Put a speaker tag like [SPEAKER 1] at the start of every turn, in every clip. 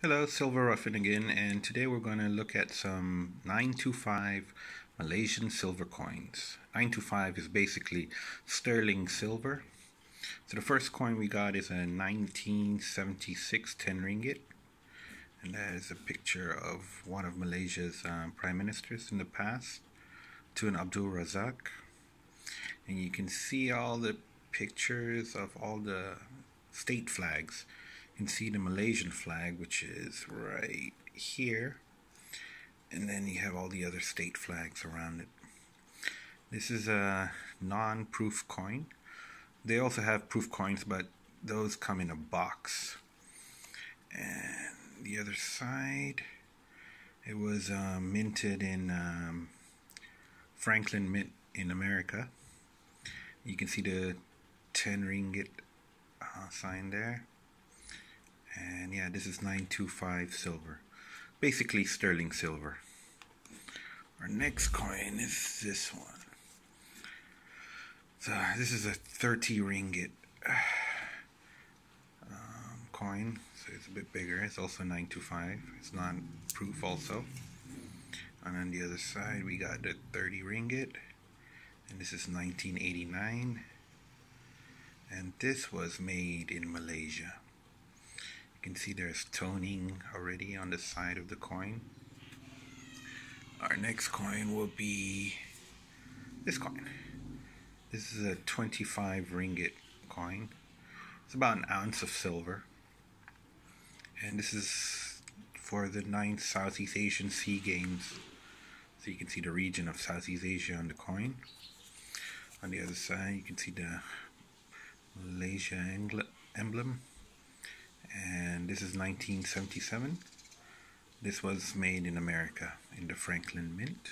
[SPEAKER 1] Hello, Silver Ruffin again, and today we're going to look at some 925 Malaysian silver coins. 925 is basically sterling silver. So the first coin we got is a 1976 10 ringgit, and that is a picture of one of Malaysia's um, prime ministers in the past, Tun Abdul Razak. And you can see all the pictures of all the state flags can see the Malaysian flag, which is right here. And then you have all the other state flags around it. This is a non-proof coin. They also have proof coins, but those come in a box. And the other side, it was uh, minted in um, Franklin Mint in America. You can see the 10 ringgit uh, sign there and yeah this is 925 silver. Basically sterling silver. Our next coin is this one. So this is a 30 ringgit um, coin. So it's a bit bigger. It's also 925 it's non-proof also. And on the other side we got the 30 ringgit. And this is 1989 and this was made in Malaysia can see there's toning already on the side of the coin. Our next coin will be this coin. This is a 25 ringgit coin. It's about an ounce of silver. And this is for the 9th Southeast Asian Sea Games. So you can see the region of Southeast Asia on the coin. On the other side, you can see the Malaysia emblem and this is 1977 this was made in America in the Franklin Mint.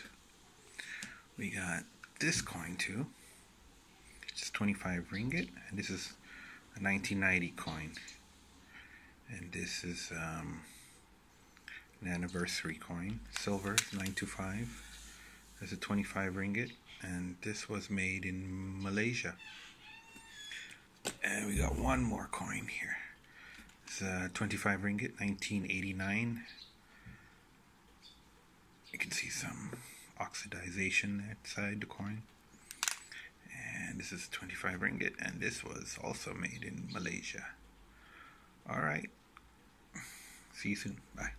[SPEAKER 1] We got this coin too. It's 25 ringgit and this is a 1990 coin. And this is um, an anniversary coin silver 925 that's a 25 ringgit and this was made in Malaysia. And we got one more coin here it's uh, 25 ringgit, 1989. You can see some oxidization outside the coin. And this is 25 ringgit, and this was also made in Malaysia. Alright. See you soon. Bye.